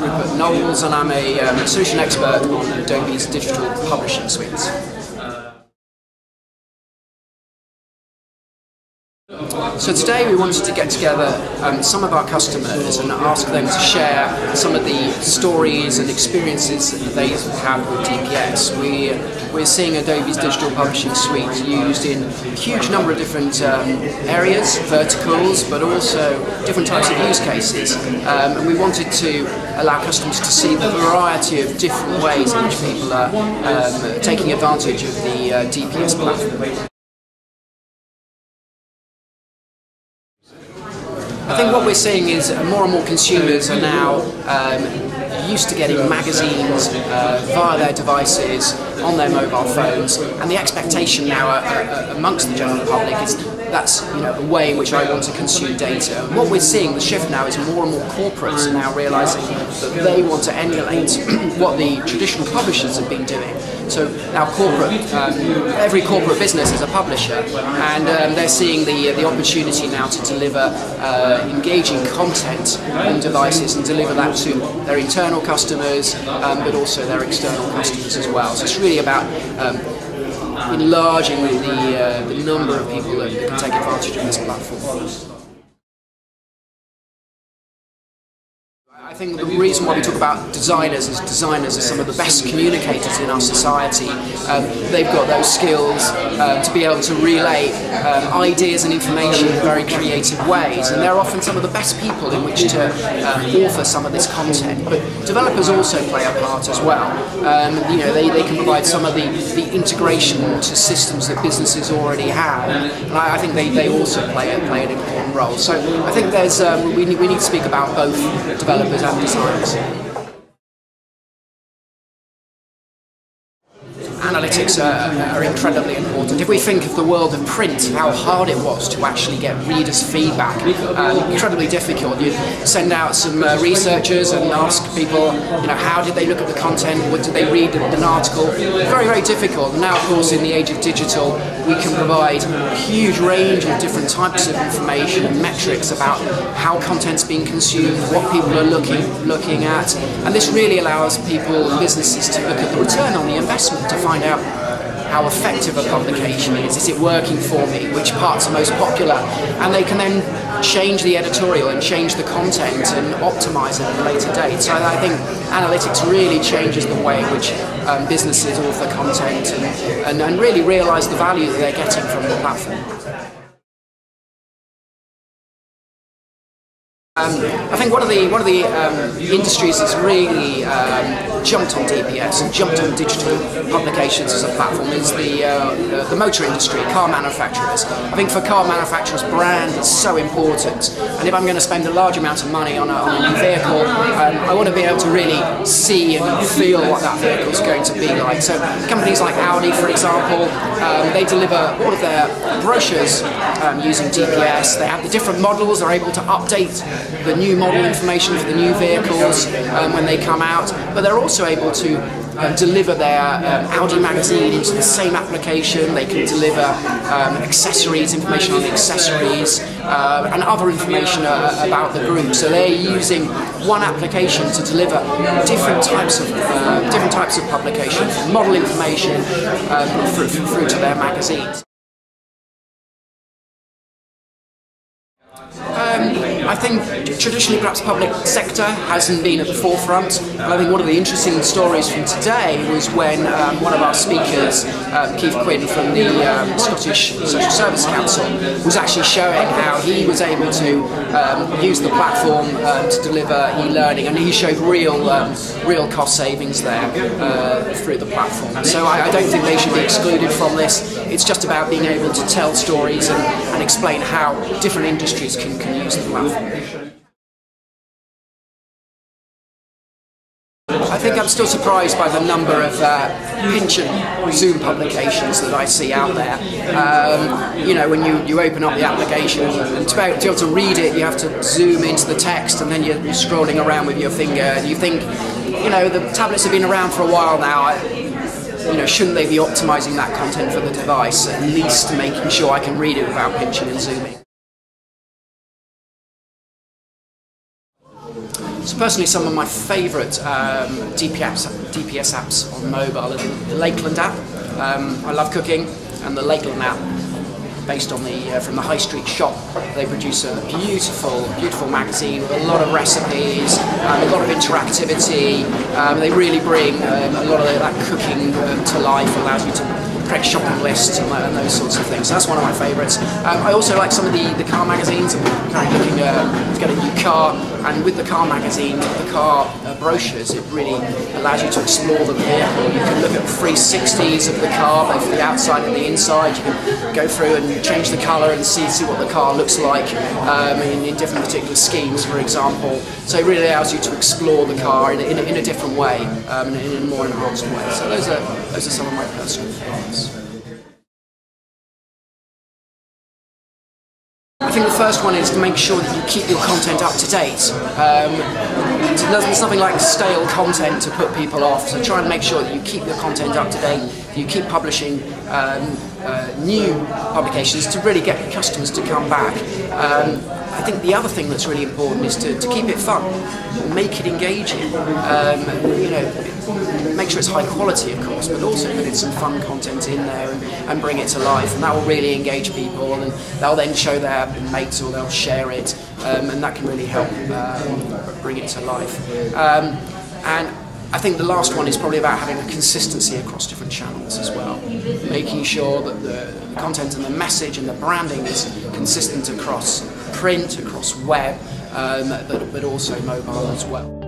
Rupert Knowles and I'm a um, solution expert on Adobe's digital publishing suites. So today we wanted to get together um, some of our customers and ask them to share some of the stories and experiences that they have with DPS. We, we're seeing Adobe's digital publishing suite used in a huge number of different um, areas, verticals, but also different types of use cases. Um, and we wanted to allow customers to see the variety of different ways in which people are um, taking advantage of the uh, DPS platform. I think what we're seeing is more and more consumers are now um, used to getting magazines uh, via their devices on their mobile phones, and the expectation now uh, uh, amongst the general public is that's you know a way in which I want to consume data. And what we're seeing, the shift now is more and more corporates are now realizing that they want to emulate what the traditional publishers have been doing. So now corporate, um, every corporate business is a publisher, and um, they're seeing the the opportunity now to deliver uh, engaging content on devices and deliver that to their internal customers, um, but also their external customers as well. So it's really about um, enlarging the, uh, the number of people that, can take advantage of this platform. I think the reason why we talk about designers is designers are some of the best communicators in our society. Um, they've got those skills um, to be able to relay um, ideas and information in very creative ways, and they're often some of the best people in which to um, author some of this content. But developers also play a part as well. Um, you know, they, they can provide some of the, the integration to systems that businesses already have, and I, I think they, they also play, play an important role. So I think there's um, we, we need to speak about both developers and designs. Analytics are, are, incredibly important. If we think of the world of print, how hard it was to actually get readers' feedback, um, incredibly difficult. You'd send out some uh, researchers and ask people, you know, how did they look at the content? What did they read an article? Very, very difficult. And now, of course, in the age of digital, we can provide a huge range of different types of information and metrics about how content's being consumed, what people are looking looking at, and this really allows people and businesses to look at the return on the investment to find find out how effective a publication is, is it working for me, which parts are most popular, and they can then change the editorial and change the content and optimize it at a later date. So I think analytics really changes the way in which um, businesses author content and, and, and really realize the value that they're getting from the platform. Um, I think one of the one of the um, industries that's really um, jumped on DPS and jumped on digital publications as a platform is the, uh, the motor industry, car manufacturers. I think for car manufacturers, brand is so important. And if I'm going to spend a large amount of money on a, on a new vehicle, um, I want to be able to really see and feel what that vehicle is going to be like. So companies like Audi, for example, um, they deliver all of their brochures um, using DPS. They have the different models. They're able to update the new model information for the new vehicles um, when they come out. But they're also also able to uh, deliver their um, Audi magazine into the same application. They can deliver um, accessories, information on the accessories, uh, and other information uh, about the group. So they're using one application to deliver different types of uh, different types of publication, model information um, through, through to their magazines. I think traditionally perhaps public sector hasn't been at the forefront. And I think one of the interesting stories from today was when um, one of our speakers, uh, Keith Quinn from the um, Scottish Social Services Council, was actually showing how he was able to um, use the platform uh, to deliver e-learning and he showed real um, real cost savings there uh, through the platform. So I, I, don't think they should be excluded from this. It's just about being able to tell stories and, and explain how different industries can, can use the platform. I think I'm still surprised by the number of uh, pension Zoom publications that I see out there. Um, you know, when you, you open up the application and to be, able to, read it, you have to zoom into the text and then you're, you're scrolling around with your finger and you think, you know, the tablets have been around for a while now. I, you know, shouldn't they be optimizing that content for the device, at least making sure I can read it without pinching and zooming? So personally, some of my favourite um, DPS, DPS apps on mobile are the Lakeland app. Um, I love cooking, and the Lakeland app, based on the uh, from the high street shop, they produce a beautiful, beautiful magazine with a lot of recipes, um, a lot of interactivity. Um, they really bring um, a lot of that cooking um, to life, allows you to create shopping lists and, and, those sorts of things. So that's one of my favourites. Um, I also like some of the, the car magazines. I'm currently looking uh, to get a new car, and with the car magazine, the car brochures, it really allows you to explore the vehicle. You can look at 360s of the car, both the outside and the inside. You can go through and change the colour and see see what the car looks like um, in, in, different particular schemes, for example. So it really allows you to explore the car in, in, in a different way, um, in, a more enhanced way. So those are those are some of my personal favourites. Think the first one is to make sure that you keep your content up to date. Um, there's nothing like stale content to put people off, so try and make sure that you keep your content up to date, you keep publishing um, uh, new publications to really get customers to come back. Um, I think the other thing that's really important is to, to keep it fun, make it engaging. Um, you know, make sure it's high quality, of course, but also put in some fun content in there and, and bring it to life, and that will really engage people, and they'll then show their mates or they'll share it, um, and that can really help um, bring it to life. Um, and I think the last one is probably about having a consistency across different channels as well, making sure that the content and the message and the branding is consistent across print, across web, um, but, but also mobile as well.